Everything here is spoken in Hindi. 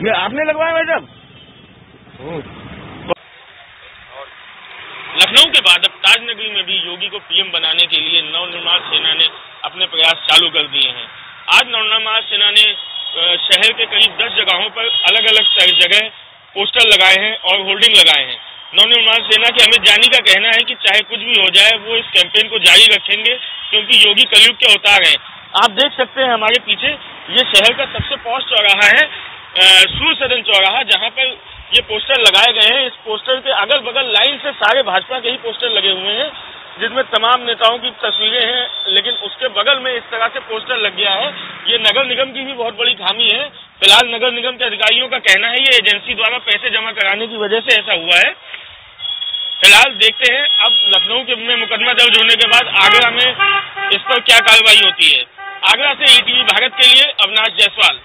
ये आपने लगवाया साहब? लखनऊ के बाद अब ताजनगरी में भी योगी को पीएम बनाने के लिए नवनिर्माण सेना ने अपने प्रयास चालू कर दिए हैं। आज नवनिर्माण सेना ने शहर के करीब दस जगहों पर अलग अलग जगह, पोस्टर लगाए हैं और होर्डिंग लगाए हैं। नवनिर्माण सेना के अमित जानी का कहना है कि चाहे कुछ भी हो जाए, वो इस कैंपेन को जारी रखेंगे, क्योंकि योगी कलयुग के अवतार हैं। आप देख सकते हैं हमारे पीछे, ये शहर का सबसे पौष चौराहा है। सूर्य सदन चौराहा जहाँ पर ये पोस्टर लगाए गए हैं। इस पोस्टर के अगल बगल लाइन से सारे भाजपा के ही पोस्टर लगे हुए हैं जिसमें तमाम नेताओं की तस्वीरें हैं, लेकिन उसके बगल में इस तरह से पोस्टर लग गया है। ये नगर निगम की भी बहुत बड़ी खामी है। फ़िलहाल नगर निगम के अधिकारियों का कहना है, ये एजेंसी द्वारा पैसे जमा कराने की वजह से ऐसा हुआ है। फ़िलहाल देखते हैं, अब लखनऊ के में मुकदमा दर्ज होने के बाद आगरा में इस पर क्या कार्रवाई होती है। आगरा से ईटीवी भारत के लिए अविनाश जायसवाल।